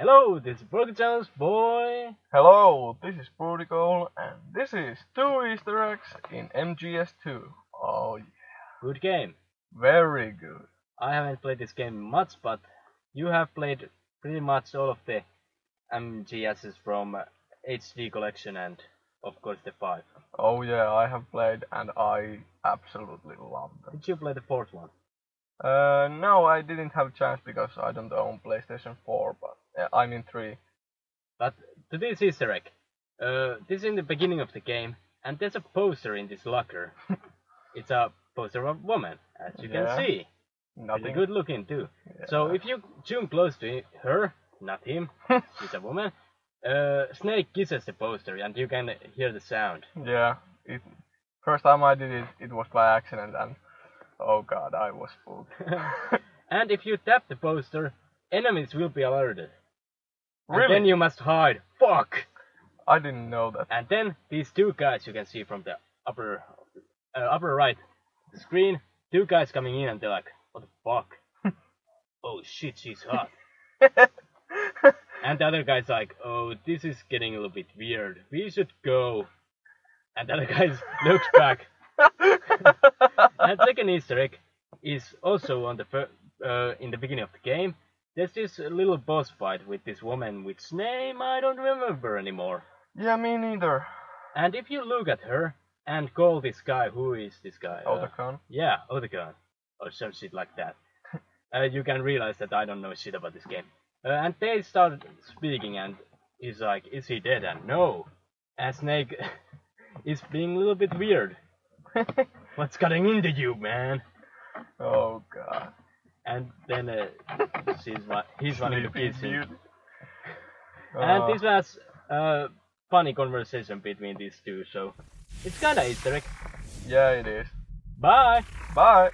Hello, this is Broken Challenge boy. Hello, this is Prodigal, and this is two Easter eggs in MGS2. Oh, yeah. Good game. Very good. I haven't played this game much, but you have played pretty much all of the MGSs from uh, HD collection and, of course, the 5. Oh, yeah, I have played, and I absolutely love them. Did you play the fourth one? Uh, no, I didn't have a chance because I don't own PlayStation 4, but uh, I mean 3. But to this Easter egg, uh, this is in the beginning of the game, and there's a poster in this locker. it's a poster of a woman, as you Yeah. can see. Nothing. Pretty good looking too. Yeah. So if you zoom close to her, not him, she's a woman, uh, Snake kisses the poster and you can hear the sound. Yeah, it, first time I did it, it was by accident, and oh god, I was fooled. and if you tap the poster, enemies will be alerted. And then you must hide. Fuck! I didn't know that. And then these two guys you can see from the upper uh, upper right the screen, two guys coming in and they're like, what the fuck? oh shit, she's hot. And the other guy's like, oh, this is getting a little bit weird. We should go. And the other guy looks back. and second Easter egg is also on the fir- uh, in the beginning of the game. There's this little boss fight with this woman, which name I don't remember anymore. yeah, me neither. And if you look at her and call this guy, who is this guy? Uh, Otacon. yeah, Otacon, or some shit like that. uh, you can realize that I don't know shit about this game. Uh, and they started speaking, and he's like, "Is he dead?" And no, and Snake is being a little bit weird. What's getting into you, man? oh god. And then uh, she's wa- he's wanting to Sleepy kiss him. And Uh, this was a funny conversation between these two, so it's kinda Easter egg. yeah, it is. Bye. Bye.